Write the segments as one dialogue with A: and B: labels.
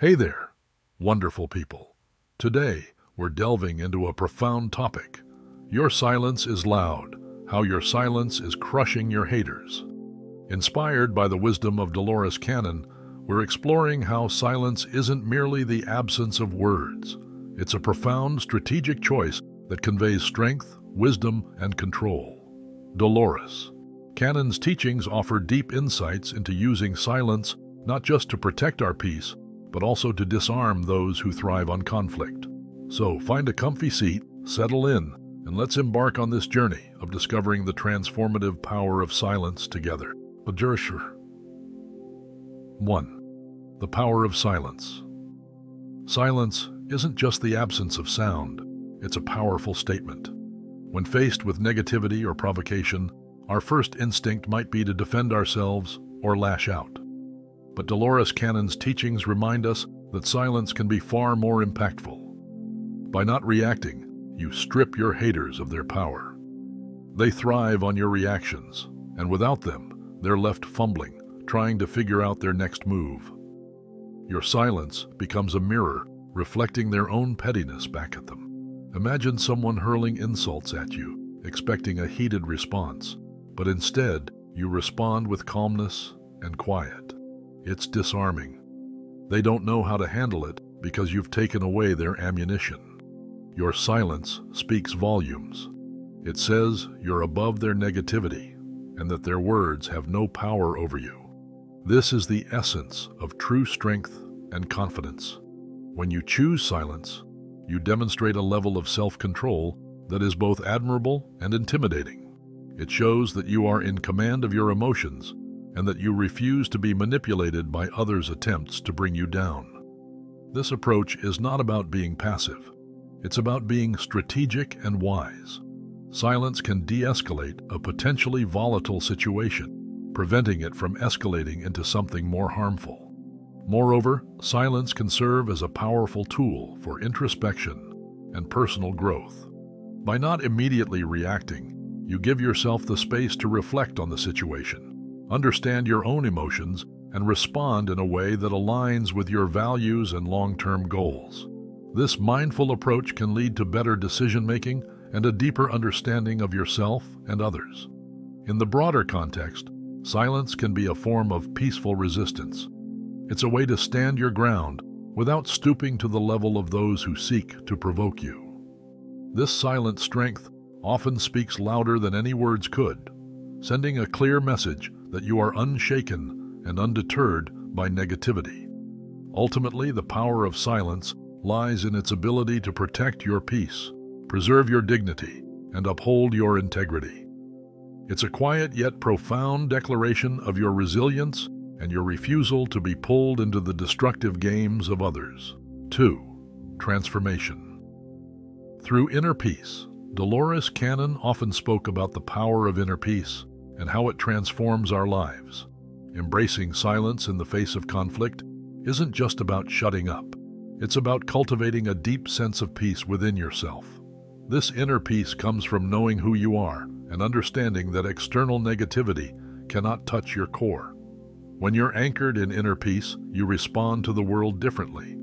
A: Hey there, wonderful people. Today, we're delving into a profound topic. Your silence is loud, how your silence is crushing your haters. Inspired by the wisdom of Dolores Cannon, we're exploring how silence isn't merely the absence of words. It's a profound strategic choice that conveys strength, wisdom, and control. Dolores. Cannon's teachings offer deep insights into using silence not just to protect our peace, but also to disarm those who thrive on conflict. So find a comfy seat, settle in, and let's embark on this journey of discovering the transformative power of silence together. Adjursher. 1. The power of silence. Silence isn't just the absence of sound, it's a powerful statement. When faced with negativity or provocation, our first instinct might be to defend ourselves or lash out. But Dolores Cannon's teachings remind us that silence can be far more impactful. By not reacting, you strip your haters of their power. They thrive on your reactions, and without them, they're left fumbling, trying to figure out their next move. Your silence becomes a mirror reflecting their own pettiness back at them. Imagine someone hurling insults at you, expecting a heated response, but instead you respond with calmness and quiet. It's disarming. They don't know how to handle it because you've taken away their ammunition. Your silence speaks volumes. It says you're above their negativity and that their words have no power over you. This is the essence of true strength and confidence. When you choose silence, you demonstrate a level of self-control that is both admirable and intimidating. It shows that you are in command of your emotions and that you refuse to be manipulated by others' attempts to bring you down. This approach is not about being passive. It's about being strategic and wise. Silence can de-escalate a potentially volatile situation, preventing it from escalating into something more harmful. Moreover, silence can serve as a powerful tool for introspection and personal growth. By not immediately reacting, you give yourself the space to reflect on the situation, understand your own emotions, and respond in a way that aligns with your values and long-term goals. This mindful approach can lead to better decision-making and a deeper understanding of yourself and others. In the broader context, silence can be a form of peaceful resistance, it's a way to stand your ground without stooping to the level of those who seek to provoke you. This silent strength often speaks louder than any words could, sending a clear message that you are unshaken and undeterred by negativity. Ultimately, the power of silence lies in its ability to protect your peace, preserve your dignity, and uphold your integrity. It's a quiet yet profound declaration of your resilience and your refusal to be pulled into the destructive games of others. 2. Transformation. Through inner peace, Dolores Cannon often spoke about the power of inner peace and how it transforms our lives. Embracing silence in the face of conflict isn't just about shutting up. It's about cultivating a deep sense of peace within yourself. This inner peace comes from knowing who you are and understanding that external negativity cannot touch your core. When you're anchored in inner peace, you respond to the world differently.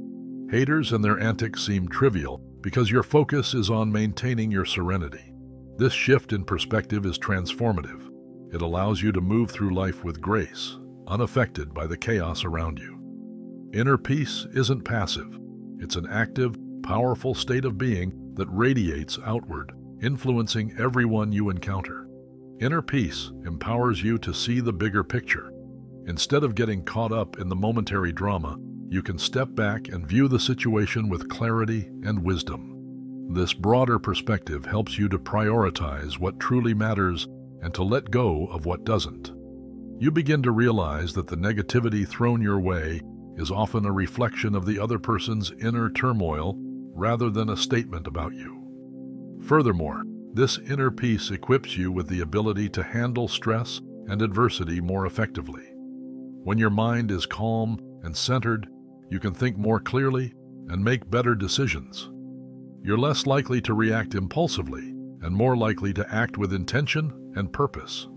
A: Haters and their antics seem trivial because your focus is on maintaining your serenity. This shift in perspective is transformative. It allows you to move through life with grace, unaffected by the chaos around you. Inner peace isn't passive. It's an active, powerful state of being that radiates outward, influencing everyone you encounter. Inner peace empowers you to see the bigger picture, Instead of getting caught up in the momentary drama, you can step back and view the situation with clarity and wisdom. This broader perspective helps you to prioritize what truly matters and to let go of what doesn't. You begin to realize that the negativity thrown your way is often a reflection of the other person's inner turmoil rather than a statement about you. Furthermore, this inner peace equips you with the ability to handle stress and adversity more effectively. When your mind is calm and centered, you can think more clearly and make better decisions. You're less likely to react impulsively and more likely to act with intention and purpose.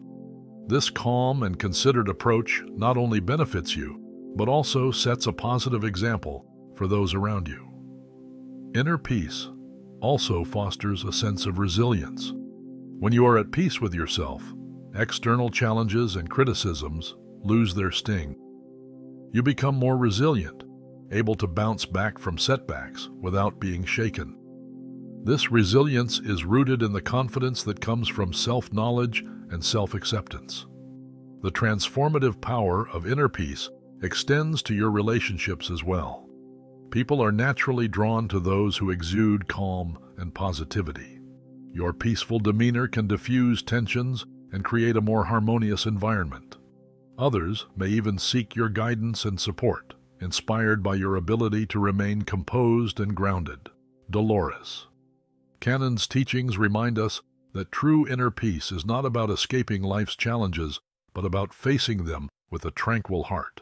A: This calm and considered approach not only benefits you, but also sets a positive example for those around you. Inner peace also fosters a sense of resilience. When you are at peace with yourself, external challenges and criticisms lose their sting. You become more resilient, able to bounce back from setbacks without being shaken. This resilience is rooted in the confidence that comes from self-knowledge and self-acceptance. The transformative power of inner peace extends to your relationships as well. People are naturally drawn to those who exude calm and positivity. Your peaceful demeanor can diffuse tensions and create a more harmonious environment. Others may even seek your guidance and support, inspired by your ability to remain composed and grounded. Dolores. Cannon's teachings remind us that true inner peace is not about escaping life's challenges, but about facing them with a tranquil heart.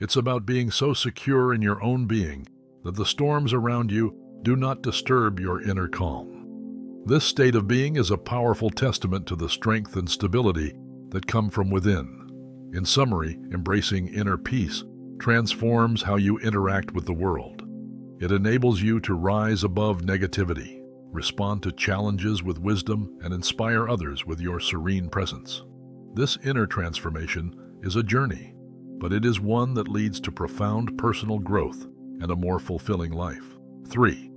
A: It's about being so secure in your own being that the storms around you do not disturb your inner calm. This state of being is a powerful testament to the strength and stability that come from within. In summary, embracing inner peace transforms how you interact with the world. It enables you to rise above negativity, respond to challenges with wisdom, and inspire others with your serene presence. This inner transformation is a journey, but it is one that leads to profound personal growth and a more fulfilling life. 3.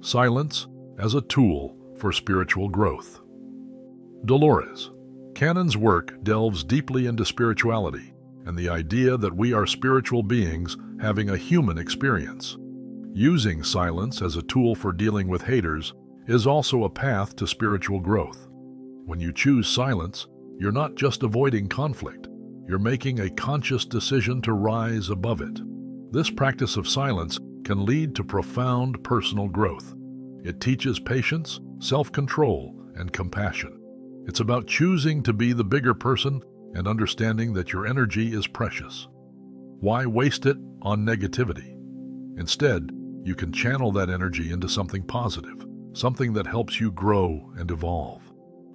A: Silence as a tool for spiritual growth. Dolores, Cannon's work delves deeply into spirituality and the idea that we are spiritual beings having a human experience. Using silence as a tool for dealing with haters is also a path to spiritual growth. When you choose silence, you're not just avoiding conflict, you're making a conscious decision to rise above it. This practice of silence can lead to profound personal growth. It teaches patience, self-control, and compassion. It's about choosing to be the bigger person and understanding that your energy is precious. Why waste it on negativity? Instead, you can channel that energy into something positive, something that helps you grow and evolve.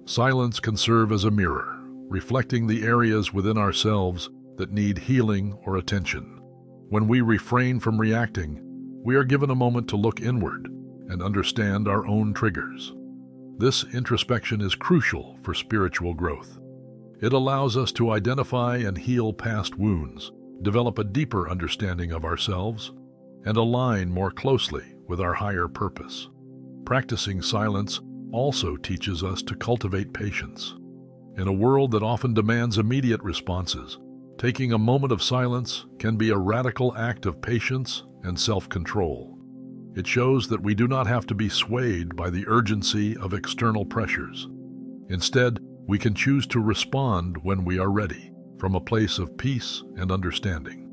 A: Silence can serve as a mirror, reflecting the areas within ourselves that need healing or attention. When we refrain from reacting, we are given a moment to look inward and understand our own triggers. This introspection is crucial for spiritual growth. It allows us to identify and heal past wounds, develop a deeper understanding of ourselves, and align more closely with our higher purpose. Practicing silence also teaches us to cultivate patience. In a world that often demands immediate responses, taking a moment of silence can be a radical act of patience and self-control. It shows that we do not have to be swayed by the urgency of external pressures. Instead, we can choose to respond when we are ready, from a place of peace and understanding.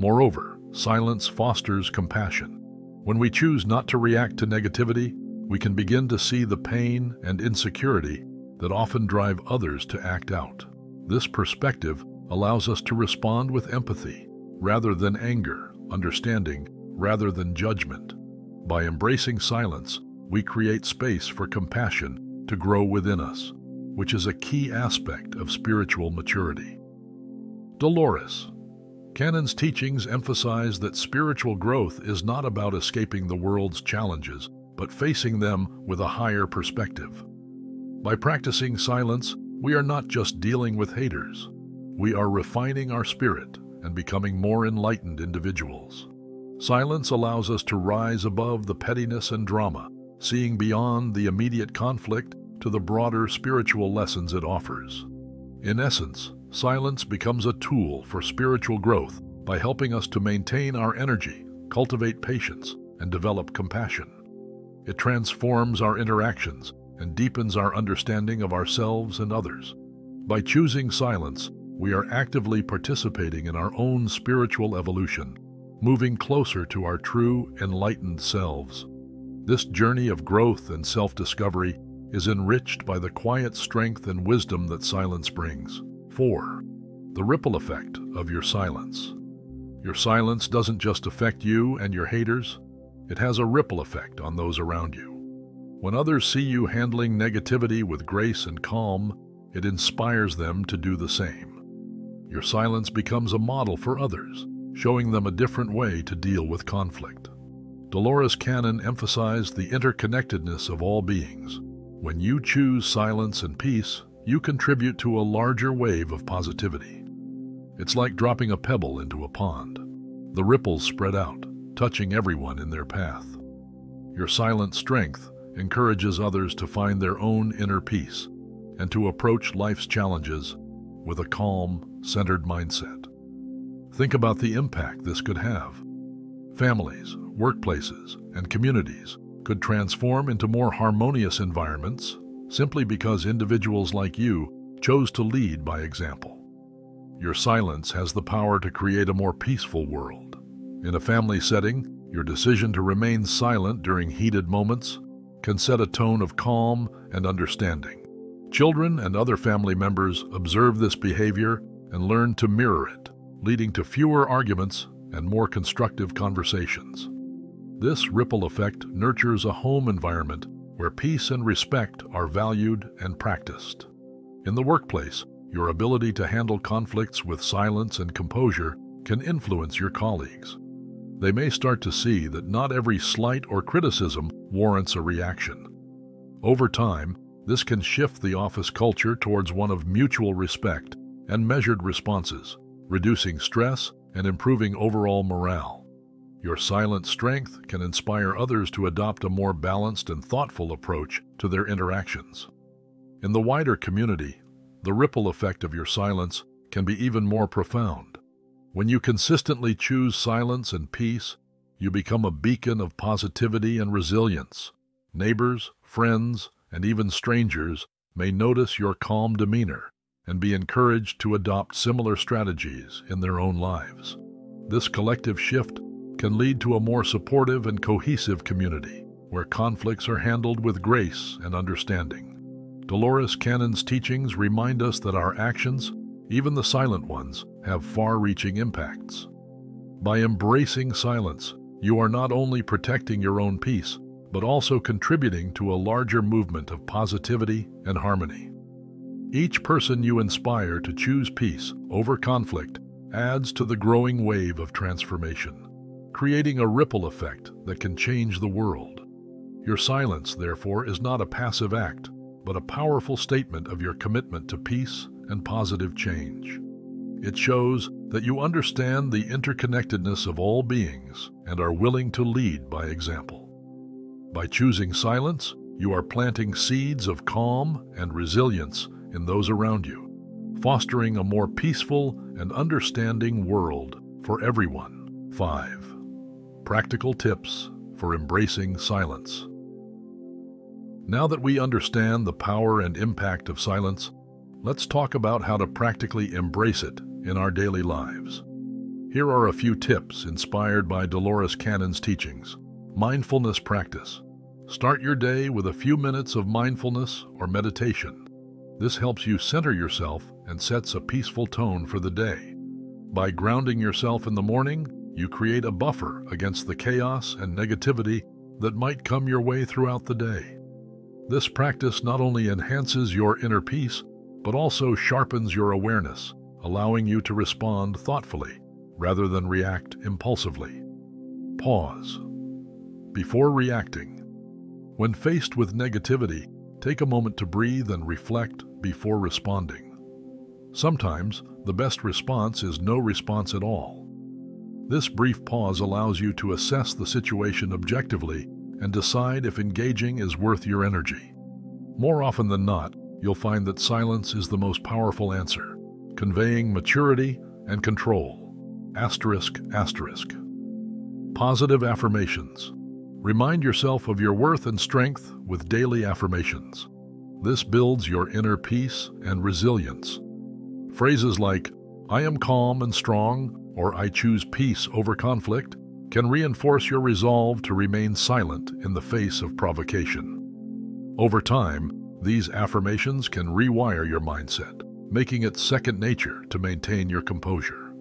A: Moreover, silence fosters compassion. When we choose not to react to negativity, we can begin to see the pain and insecurity that often drive others to act out. This perspective allows us to respond with empathy rather than anger, understanding rather than judgment. By embracing silence, we create space for compassion to grow within us, which is a key aspect of spiritual maturity. Dolores. Cannon's teachings emphasize that spiritual growth is not about escaping the world's challenges, but facing them with a higher perspective. By practicing silence, we are not just dealing with haters. We are refining our spirit and becoming more enlightened individuals. Silence allows us to rise above the pettiness and drama, seeing beyond the immediate conflict to the broader spiritual lessons it offers. In essence, silence becomes a tool for spiritual growth by helping us to maintain our energy, cultivate patience, and develop compassion. It transforms our interactions and deepens our understanding of ourselves and others. By choosing silence, we are actively participating in our own spiritual evolution moving closer to our true, enlightened selves. This journey of growth and self-discovery is enriched by the quiet strength and wisdom that silence brings. 4. The ripple effect of your silence. Your silence doesn't just affect you and your haters, it has a ripple effect on those around you. When others see you handling negativity with grace and calm, it inspires them to do the same. Your silence becomes a model for others, showing them a different way to deal with conflict. Dolores Cannon emphasized the interconnectedness of all beings. When you choose silence and peace, you contribute to a larger wave of positivity. It's like dropping a pebble into a pond. The ripples spread out, touching everyone in their path. Your silent strength encourages others to find their own inner peace and to approach life's challenges with a calm, centered mindset. Think about the impact this could have. Families, workplaces, and communities could transform into more harmonious environments simply because individuals like you chose to lead by example. Your silence has the power to create a more peaceful world. In a family setting, your decision to remain silent during heated moments can set a tone of calm and understanding. Children and other family members observe this behavior and learn to mirror it, leading to fewer arguments and more constructive conversations. This ripple effect nurtures a home environment where peace and respect are valued and practiced. In the workplace, your ability to handle conflicts with silence and composure can influence your colleagues. They may start to see that not every slight or criticism warrants a reaction. Over time, this can shift the office culture towards one of mutual respect and measured responses, reducing stress and improving overall morale. Your silent strength can inspire others to adopt a more balanced and thoughtful approach to their interactions. In the wider community, the ripple effect of your silence can be even more profound. When you consistently choose silence and peace, you become a beacon of positivity and resilience. Neighbors, friends, and even strangers may notice your calm demeanor and be encouraged to adopt similar strategies in their own lives. This collective shift can lead to a more supportive and cohesive community where conflicts are handled with grace and understanding. Dolores Cannon's teachings remind us that our actions, even the silent ones, have far-reaching impacts. By embracing silence, you are not only protecting your own peace, but also contributing to a larger movement of positivity and harmony. Each person you inspire to choose peace over conflict adds to the growing wave of transformation, creating a ripple effect that can change the world. Your silence, therefore, is not a passive act, but a powerful statement of your commitment to peace and positive change. It shows that you understand the interconnectedness of all beings and are willing to lead by example. By choosing silence, you are planting seeds of calm and resilience in those around you, fostering a more peaceful and understanding world for everyone. 5. Practical tips for embracing silence. Now that we understand the power and impact of silence, let's talk about how to practically embrace it in our daily lives. Here are a few tips inspired by Dolores Cannon's teachings. Mindfulness practice. Start your day with a few minutes of mindfulness or meditation. This helps you center yourself and sets a peaceful tone for the day. By grounding yourself in the morning, you create a buffer against the chaos and negativity that might come your way throughout the day. This practice not only enhances your inner peace, but also sharpens your awareness, allowing you to respond thoughtfully rather than react impulsively. Pause. Before reacting, when faced with negativity, take a moment to breathe and reflect before responding. Sometimes, the best response is no response at all. This brief pause allows you to assess the situation objectively and decide if engaging is worth your energy. More often than not, you'll find that silence is the most powerful answer, conveying maturity and control. Asterisk, asterisk. Positive affirmations. Remind yourself of your worth and strength with daily affirmations. This builds your inner peace and resilience. Phrases like, I am calm and strong, or I choose peace over conflict, can reinforce your resolve to remain silent in the face of provocation. Over time, these affirmations can rewire your mindset, making it second nature to maintain your composure.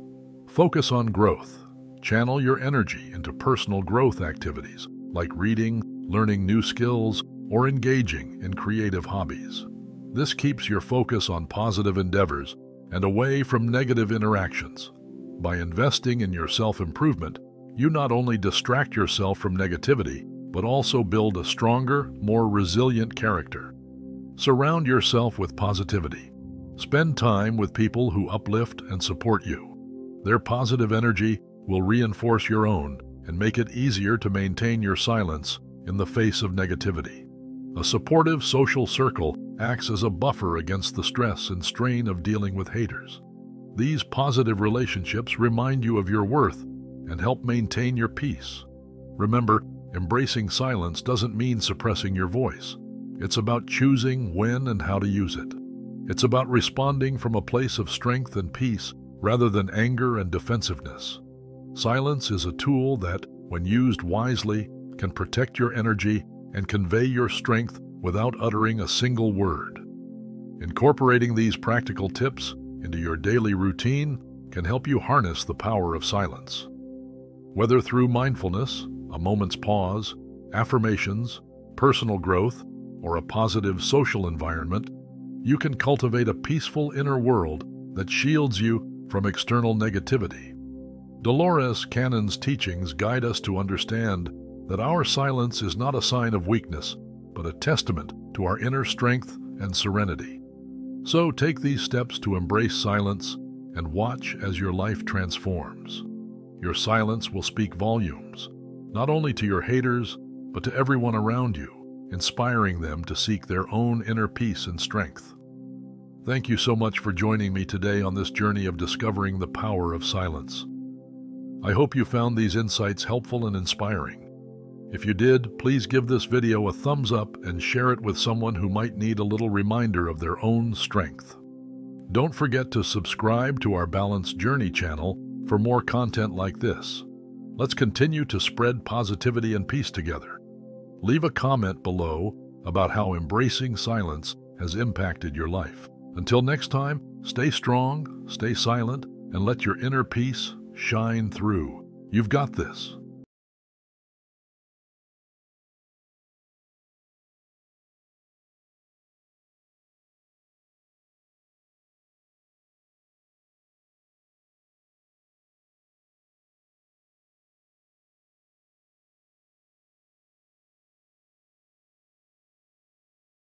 A: Focus on growth. Channel your energy into personal growth activities like reading, learning new skills, or engaging in creative hobbies. This keeps your focus on positive endeavors and away from negative interactions. By investing in your self-improvement, you not only distract yourself from negativity, but also build a stronger, more resilient character. Surround yourself with positivity. Spend time with people who uplift and support you. Their positive energy will reinforce your own and make it easier to maintain your silence in the face of negativity. A supportive social circle acts as a buffer against the stress and strain of dealing with haters. These positive relationships remind you of your worth and help maintain your peace. Remember, embracing silence doesn't mean suppressing your voice. It's about choosing when and how to use it. It's about responding from a place of strength and peace rather than anger and defensiveness. Silence is a tool that, when used wisely, can protect your energy and convey your strength without uttering a single word. Incorporating these practical tips into your daily routine can help you harness the power of silence. Whether through mindfulness, a moment's pause, affirmations, personal growth, or a positive social environment, you can cultivate a peaceful inner world that shields you from external negativity. Dolores Cannon's teachings guide us to understand that our silence is not a sign of weakness, but a testament to our inner strength and serenity. So take these steps to embrace silence and watch as your life transforms. Your silence will speak volumes, not only to your haters, but to everyone around you, inspiring them to seek their own inner peace and strength. Thank you so much for joining me today on this journey of discovering the power of silence. I hope you found these insights helpful and inspiring. If you did, please give this video a thumbs up and share it with someone who might need a little reminder of their own strength. Don't forget to subscribe to our Balanced Journey channel for more content like this. Let's continue to spread positivity and peace together. Leave a comment below about how embracing silence has impacted your life. Until next time, stay strong, stay silent, and let your inner peace shine through. You've got this.